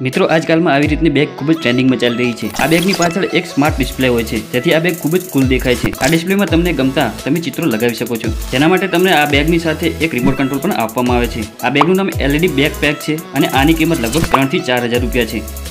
મિત્રો, આજકાલમાં આવી રીતની બેગ ખૂબ જ ટ્રેન્ડિંગમાં ચાલી રહી છે. આ બેગની પાછળ એક સ્માર્ટ ડિસ્પ્લે હોય છે. જેથી આ બેગ ખૂબ જ કુલ દેખાય છે. આ ડિસ્પ્લેમાં તમને ગમતા તમે ચિત્રો લગાવી શકો છો. જેના માટે તમને આ બેગની સાથે એક રિમોટ કંટ્રોલ પણ આપવામાં આવે છે. આ બેગનું નામ એલઈડી બેગ પેક છે અને આની કિંમત લગભગ ત્રણથી ચાર હજાર રૂપિયા છે.